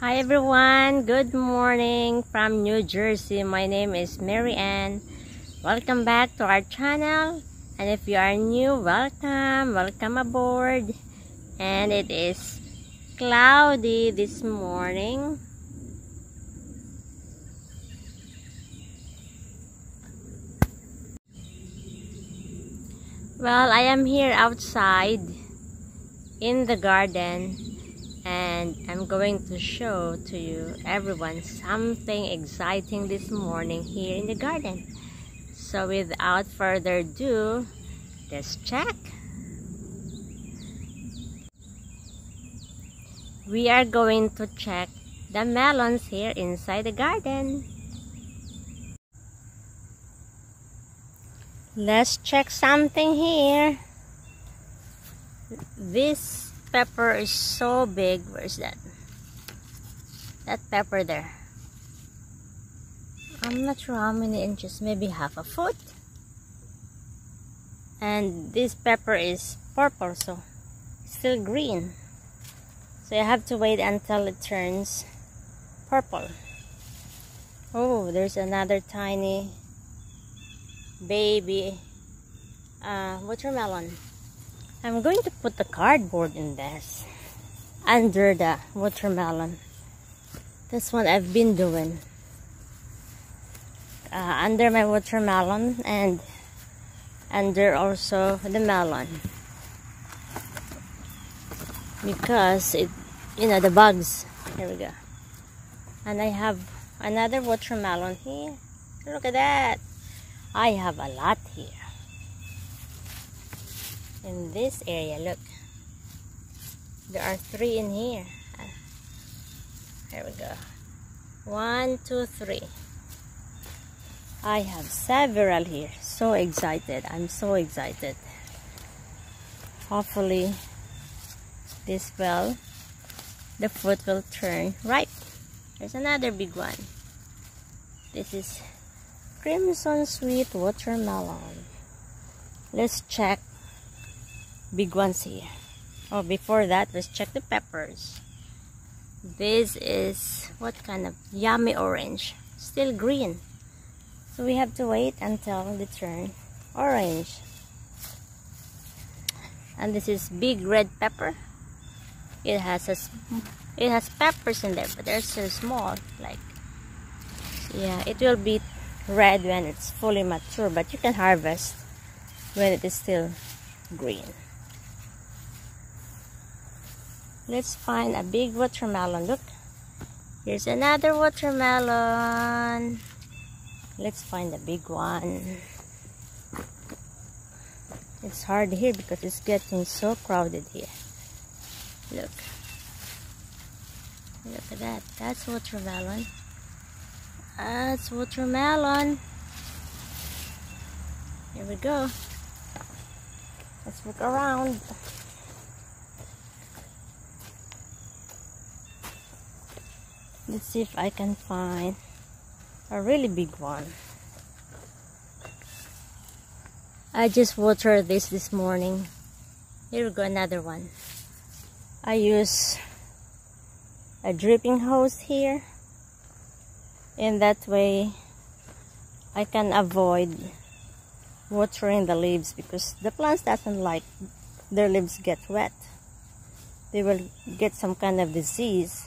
Hi everyone, good morning from New Jersey. My name is Mary Ann. Welcome back to our channel. And if you are new, welcome, welcome aboard. And it is cloudy this morning. Well, I am here outside in the garden and I'm going to show to you everyone something exciting this morning here in the garden. So without further ado let's check. We are going to check the melons here inside the garden. Let's check something here. This pepper is so big. Where's that? That pepper there. I'm not sure how many inches. Maybe half a foot. And this pepper is purple, so still green. So you have to wait until it turns purple. Oh, there's another tiny baby uh, watermelon. I'm going to put the cardboard in this under the watermelon. This one I've been doing. Uh, under my watermelon and under also the melon. Because it you know the bugs. Here we go. And I have another watermelon here. Look at that. I have a lot in this area look. There are three in here. There we go. One two three. I have several here. So excited. I'm so excited. Hopefully this will the fruit will turn ripe there's another big one. This is crimson sweet watermelon. Let's check big ones here. Oh before that let's check the peppers. This is what kind of yummy orange? Still green. So we have to wait until they turn. Orange. And this is big red pepper. It has a it has peppers in there but they're so small like yeah it will be red when it's fully mature but you can harvest when it is still green Let's find a big watermelon. Look. Here's another watermelon. Let's find a big one. It's hard here because it's getting so crowded here. Look. Look at that. That's watermelon. That's watermelon. Here we go. Let's look around. Let's see if I can find a really big one. I just watered this this morning. Here we go another one. I use a dripping hose here in that way I can avoid watering the leaves because the plants doesn't like their leaves get wet. They will get some kind of disease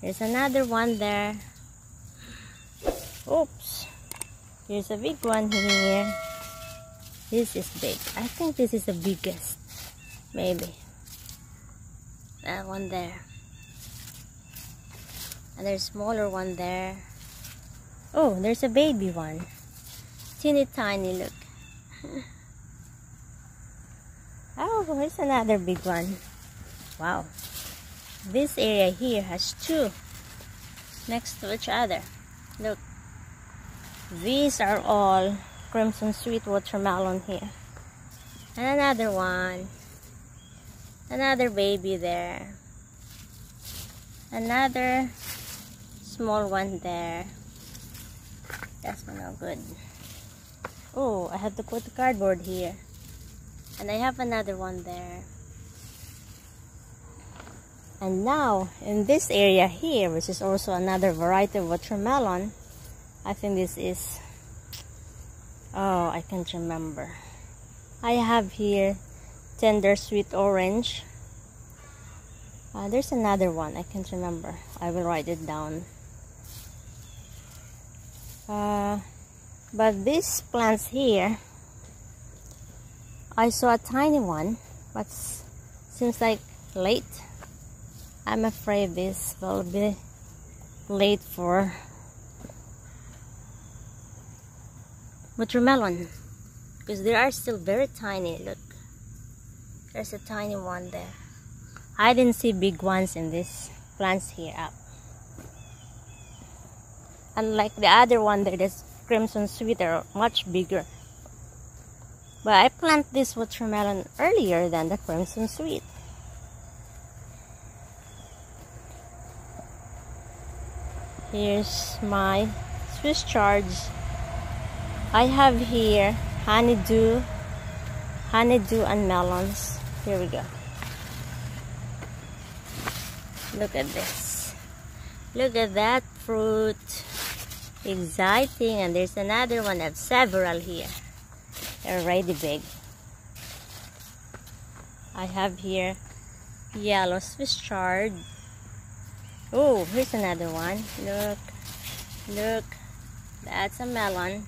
there's another one there. Oops. Here's a big one here. This is big. I think this is the biggest. Maybe. That one there. And there's smaller one there. Oh, there's a baby one. Teeny tiny, look. oh, here's another big one. Wow this area here has two next to each other. Look. These are all crimson sweet watermelon here. And another one. Another baby there. Another small one there. That's no good. Oh I have to put the cardboard here. And I have another one there And now in this area here, which is also another variety of watermelon, I think this is, oh, I can't remember. I have here tender sweet orange. Uh, there's another one, I can't remember. I will write it down. Uh, but these plants here, I saw a tiny one, but seems like late. I'm afraid this will be late for watermelon because they are still very tiny look. There's a tiny one there. I didn't see big ones in these plants here up. Unlike the other one there is crimson sweet are much bigger. But I planted this watermelon earlier than the crimson sweet here's my Swiss chard I have here honeydew, honeydew and melons. Here we go. Look at this. Look at that fruit. Exciting. And there's another one. I have several here. They're already big. I have here yellow Swiss chard. Oh, here's another one. Look. Look. That's a melon.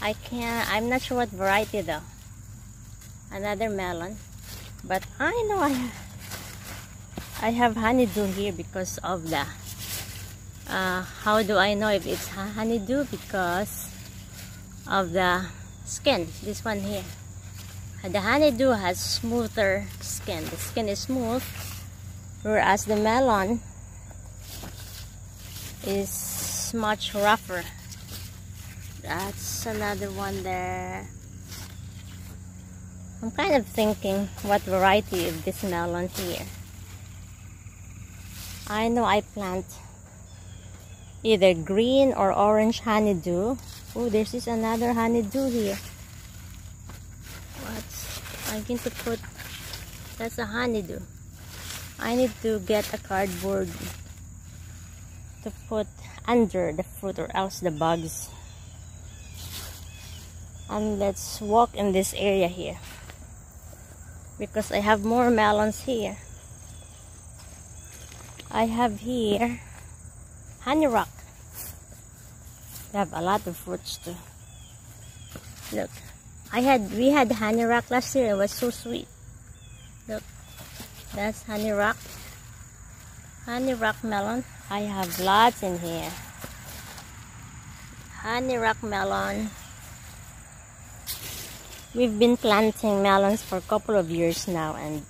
I can't, I'm not sure what variety though. Another melon. But I know I have, I have honeydew here because of the, uh, how do I know if it's honeydew? Because of the skin, this one here. The honeydew has smoother skin. The skin is smooth, whereas the melon is much rougher. That's another one there. I'm kind of thinking what variety of this melon here. I know I plant either green or orange honeydew. Oh there's is another honeydew here. What? I'm going to put that's a honeydew. I need to get a cardboard to put under the fruit or else the bugs. And let's walk in this area here. Because I have more melons here. I have here honey rock. We have a lot of fruits too. Look I had we had honey rock last year. It was so sweet. Look that's honey rock. Honey rock melon I have lots in here honey rock melon We've been planting melons for a couple of years now and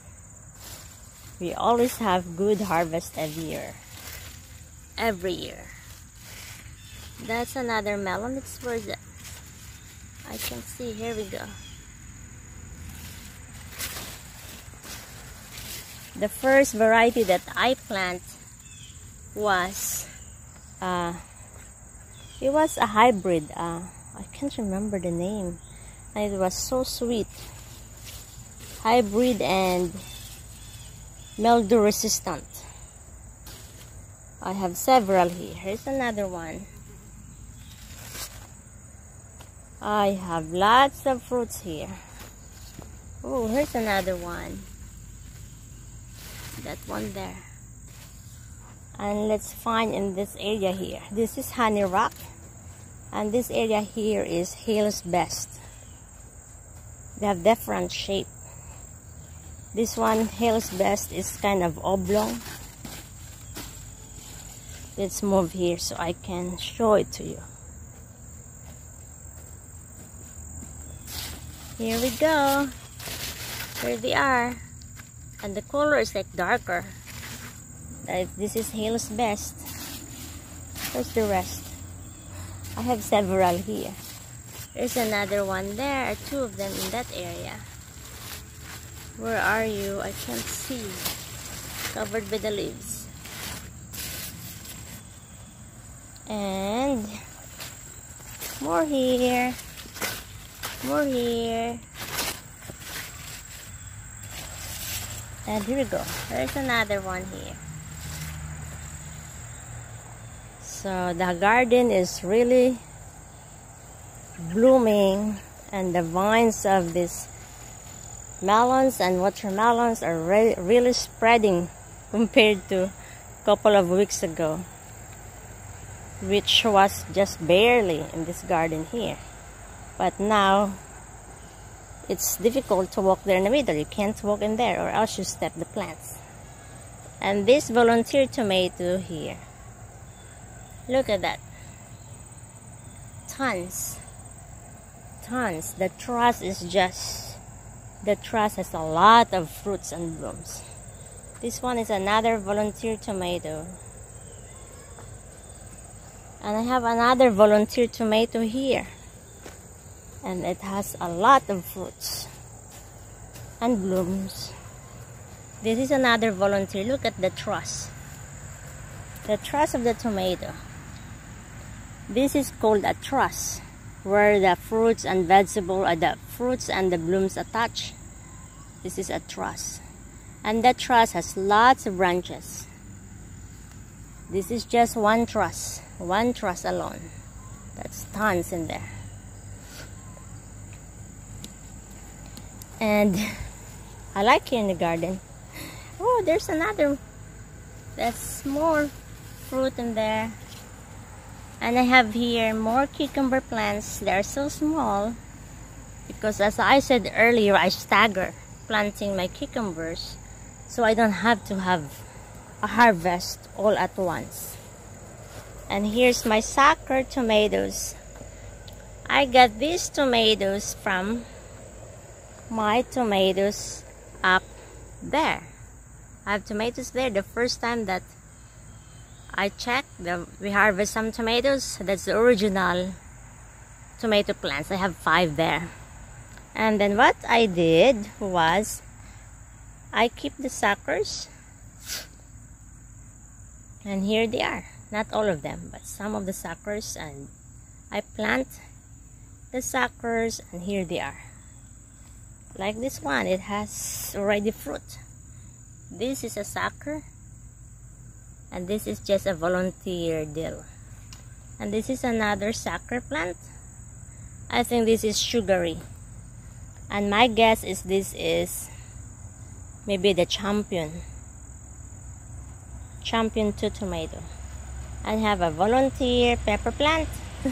we always have good harvest every year. Every year. That's another melon. It's worth it. I can see. Here we go. The first variety that I plant was uh, it was a hybrid. Uh, I can't remember the name. And it was so sweet. Hybrid and mildew resistant. I have several here. Here's another one. I have lots of fruits here. Oh here's another one. That one there and let's find in this area here. This is honey rock. And this area here is Hales Best. They have different shape. This one Hales Best is kind of oblong. Let's move here so I can show it to you. Here we go. Here they are. And the color is like darker Uh, this is Hales Best where's the rest I have several here there's another one there, two of them in that area. Where are you? I can't see. Covered by the leaves. And more here. More here. And here we go. There's another one here. So the garden is really blooming and the vines of these melons and watermelons are re really spreading compared to a couple of weeks ago which was just barely in this garden here. But now it's difficult to walk there in the middle. You can't walk in there or else you step the plants. And this volunteer tomato here look at that. Tons. Tons. The truss is just the truss has a lot of fruits and blooms. This one is another volunteer tomato. And I have another volunteer tomato here. And it has a lot of fruits and blooms. This is another volunteer. Look at the truss the truss of the tomato this is called a truss where the fruits and vegetable uh, the fruits and the blooms attach. This is a truss. And that truss has lots of branches. This is just one truss one truss alone. That's tons in there. And I like here in the garden. Oh there's another. That's more fruit in there and I have here more cucumber plants they are so small because as I said earlier I stagger planting my cucumbers so I don't have to have a harvest all at once and here's my sucker tomatoes I got these tomatoes from my tomatoes up there. I have tomatoes there. The first time that I checked, the, we harvest some tomatoes. That's the original tomato plants. I have five there. And then what I did was I keep the suckers. And here they are. Not all of them, but some of the suckers. And I plant the suckers and here they are like this one it has already fruit this is a sucker and this is just a volunteer deal. And this is another sucker plant. I think this is sugary. And my guess is this is maybe the champion. Champion 2 tomato. I have a volunteer pepper plant.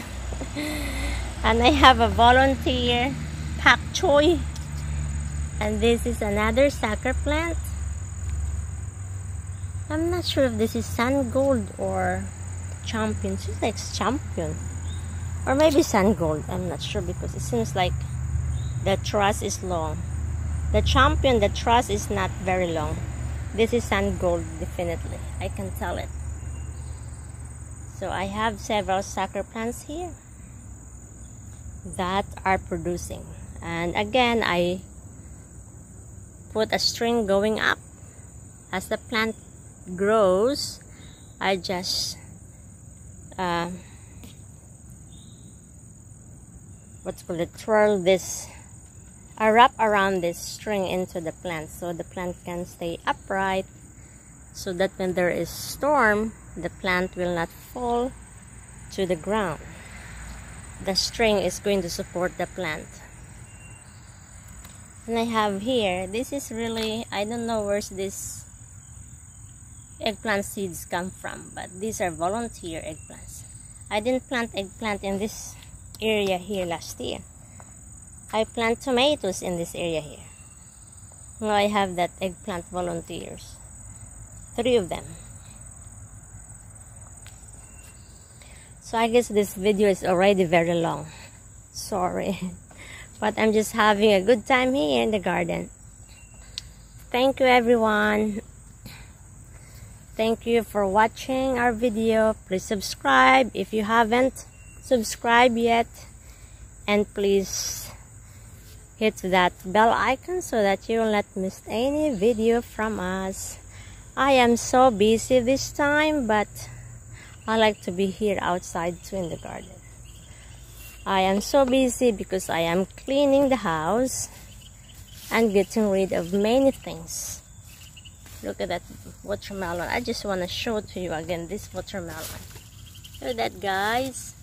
And I have a volunteer pak choi. And this is another sucker plant I'm not sure if this is sun gold or champion. It like champion. Or maybe sun gold. I'm not sure because it seems like the truss is long. The champion the truss is not very long. This is sun gold definitely. I can tell it. So I have several sucker plants here that are producing. And again I put a string going up as the plant grows I just uh, what's called it twirl this I wrap around this string into the plant so the plant can stay upright. So that when there is storm the plant will not fall to the ground. The string is going to support the plant. And I have here this is really I don't know where's this eggplant seeds come from but these are volunteer eggplants. I didn't plant eggplant in this area here last year. I plant tomatoes in this area here. Now I have that eggplant volunteers. Three of them. So I guess this video is already very long. Sorry. But I'm just having a good time here in the garden. Thank you everyone. Thank you for watching our video. Please subscribe if you haven't subscribed yet. And please hit that bell icon so that you will not miss any video from us. I am so busy this time but I like to be here outside too in the garden. I am so busy because I am cleaning the house and getting rid of many things Look at that watermelon. I just want to show to you again this watermelon. Look at that, guys.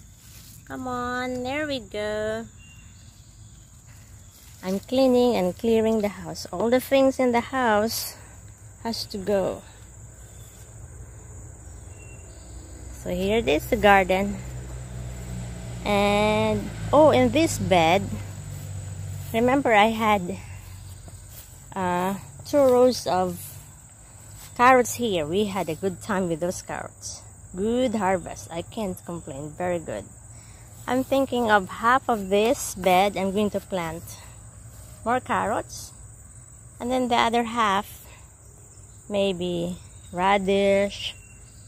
Come on, there we go. I'm cleaning and clearing the house. All the things in the house has to go. So here it is, the garden. And, oh, in this bed, remember I had uh, two rows of carrots here. We had a good time with those carrots. Good harvest. I can't complain. Very good. I'm thinking of half of this bed I'm going to plant more carrots. And then the other half, maybe radish,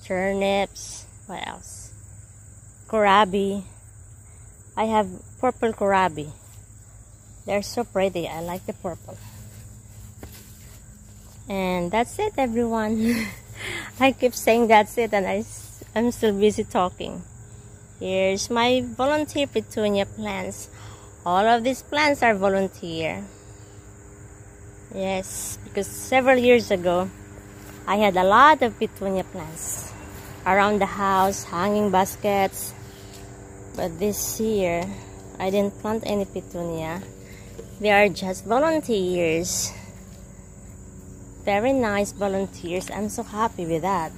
turnips, what else? Kohlrabi. I have purple kohlrabi. They're so pretty. I like the purple. And that's it, everyone. I keep saying that's it, and I, I'm still busy talking. Here's my volunteer petunia plants. All of these plants are volunteer. Yes, because several years ago, I had a lot of petunia plants around the house, hanging baskets. But this year, I didn't plant any petunia. They are just volunteers very nice volunteers. I'm so happy with that.